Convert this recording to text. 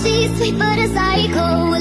she's sweet but a psycho,